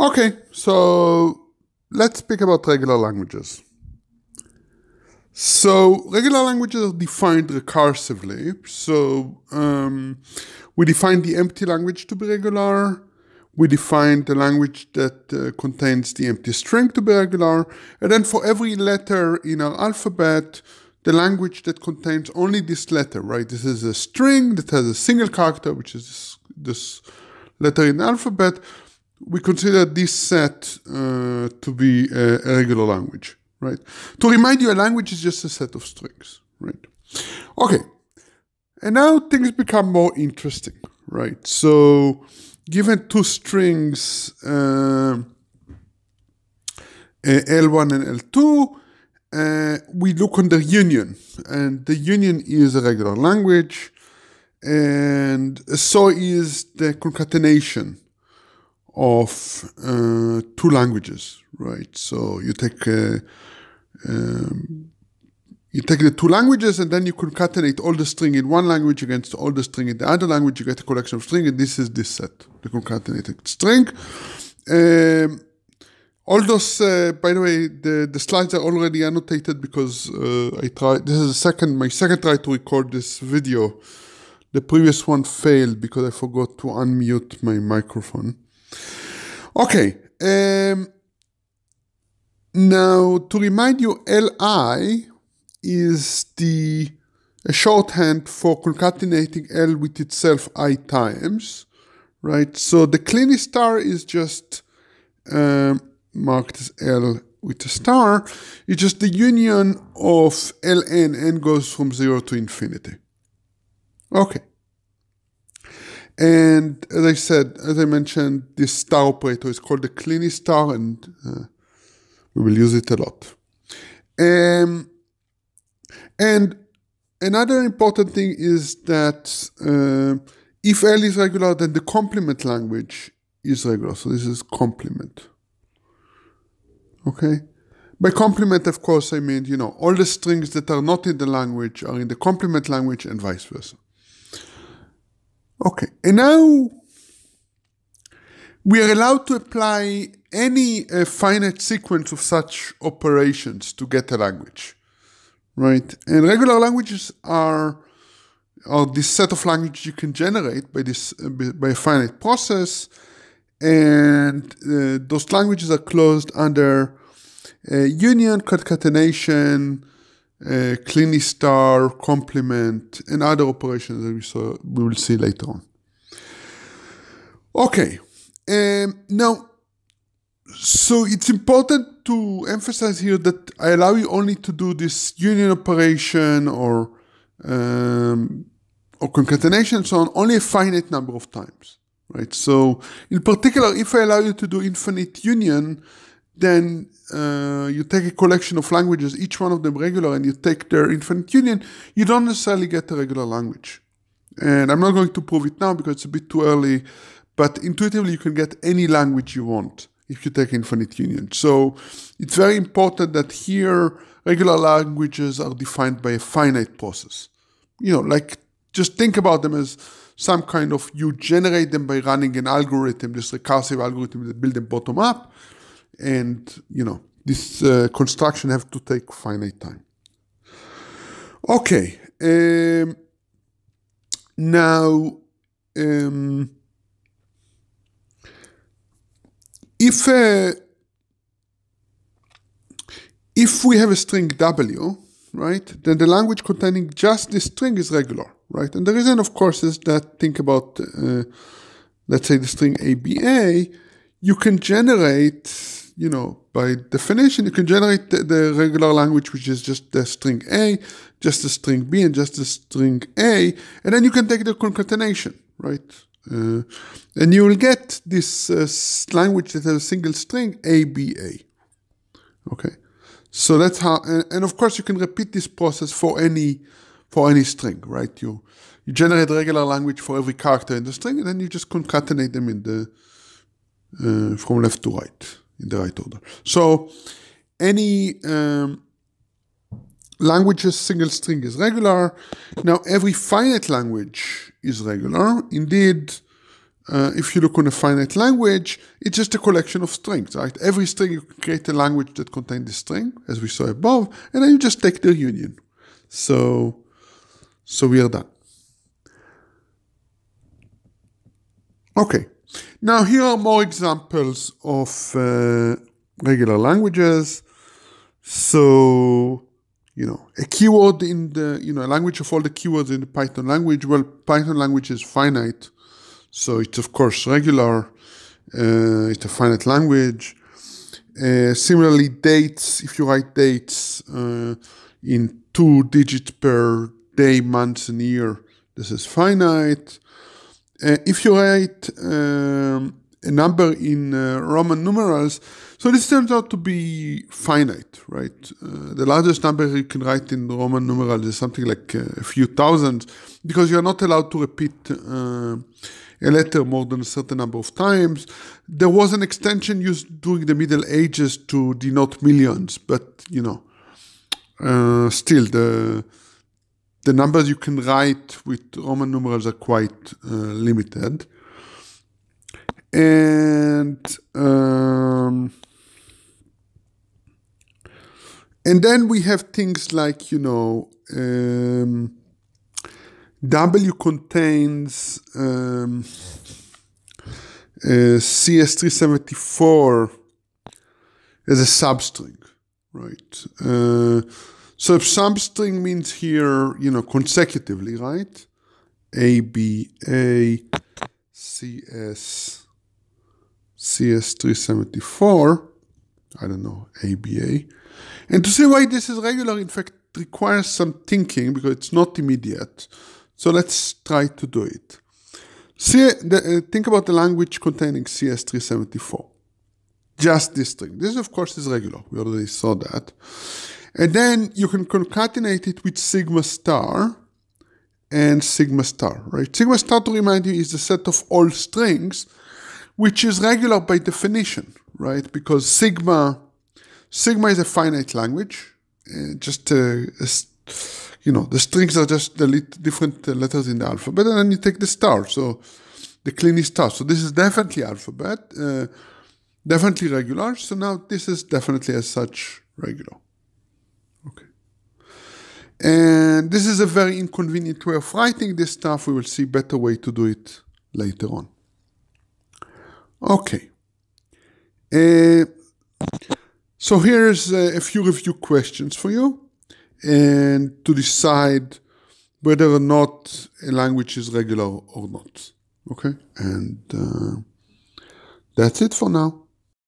Okay, so let's speak about regular languages. So regular languages are defined recursively. So um, we define the empty language to be regular. We define the language that uh, contains the empty string to be regular. And then for every letter in our alphabet, the language that contains only this letter, right? This is a string that has a single character, which is this, this letter in the alphabet. We consider this set uh, to be a, a regular language, right? To remind you, a language is just a set of strings, right? Okay, and now things become more interesting, right? So, given two strings, uh, L1 and L2, uh, we look on the union, and the union is a regular language, and so is the concatenation of uh, two languages, right? So you take uh, um, you take the two languages and then you concatenate all the string in one language against all the string in the other language. You get a collection of string, and this is this set, the concatenated string. Um, all those, uh, by the way, the, the slides are already annotated because uh, I tried. This is second, my second try to record this video. The previous one failed because I forgot to unmute my microphone. Okay. Um, now, to remind you, Li is the a shorthand for concatenating L with itself i times, right? So the Kleene star is just um, marked as L with a star. It's just the union of Ln, n goes from 0 to infinity. Okay. And as I said, as I mentioned, this star operator is called the Kleene star, and uh, we will use it a lot. Um, and another important thing is that uh, if L is regular, then the complement language is regular. So this is complement. Okay? By complement, of course, I mean, you know, all the strings that are not in the language are in the complement language and vice versa. Okay, and now we are allowed to apply any uh, finite sequence of such operations to get a language, right? And regular languages are are this set of languages you can generate by this uh, by a finite process, and uh, those languages are closed under uh, union, concatenation, uh, Kleene star, complement, and other operations that we saw we will see later on. Okay, um, now, so it's important to emphasize here that I allow you only to do this union operation or um, or concatenation, so on, only a finite number of times, right? So, in particular, if I allow you to do infinite union, then uh, you take a collection of languages, each one of them regular, and you take their infinite union, you don't necessarily get a regular language. And I'm not going to prove it now because it's a bit too early, but intuitively you can get any language you want if you take infinite union. So it's very important that here regular languages are defined by a finite process. You know, like just think about them as some kind of you generate them by running an algorithm, this recursive algorithm that build them bottom up, and you know this uh, construction have to take finite time. Okay, um, now um, if uh, if we have a string w, right, then the language containing just this string is regular, right? And the reason, of course, is that think about, uh, let's say, the string ABA, you can generate, you know, by definition, you can generate the, the regular language, which is just the string A, just the string B, and just the string A, and then you can take the concatenation, right? Uh, and you will get this uh, language that has a single string ABA. Okay, so that's how, and, and, of course you can repeat this process for any for any string, right? You you generate regular language for every character in the string, and then you just concatenate them in the uh, from left to right in the right order. So any um, language's single string is regular. Now every finite language is regular. Indeed, uh, if you look on a finite language, it's just a collection of strings, right? Every string, you create a language that contains the string, as we saw above, and then you just take their union. So, so we are done. Okay, now here are more examples of uh, regular languages. So, you know, a keyword in the, you know, a language of all the keywords in the Python language. Well, Python language is finite. So it's of course regular. Uh, it's a finite language. Uh, similarly, dates, if you write dates uh, in two digits per day, month, and year, this is finite. Uh, if you write um, a number in uh, Roman numerals, so this turns out to be finite, right? Uh, the largest number you can write in Roman numerals is something like a few thousand, because you're not allowed to repeat a letter more than a certain number of times. There was an extension used during the Middle Ages to denote millions, but you know, uh, still the the numbers you can write with Roman numerals are quite uh, limited. And um, and then we have things like you know um, W contains um, uh, CS374 as a substring, right? Uh, so if substring means here, you know, consecutively, right? A, B, A, CS, CS374, I don't know, ABA. And to see why this is regular, in fact, requires some thinking because it's not immediate. So let's try to do it. See, the, uh, think about the language containing CS374. Just this string. This, of course, is regular. We already saw that. And then you can concatenate it with sigma star and sigma star, right? Sigma star, to remind you, is the set of all strings, which is regular by definition, right? Because sigma, sigma is a finite language, uh, just a, a you know, the strings are just the different letters in the alphabet, and then you take the star, so the Kleene star. So this is definitely alphabet, uh, definitely regular. So now this is definitely as such regular. And this is a very inconvenient way of writing this stuff. We will see better way to do it later on. Okay. Uh, so here's a, a few review questions for you and to decide whether or not a language is regular or not. Okay, and uh, that's it for now.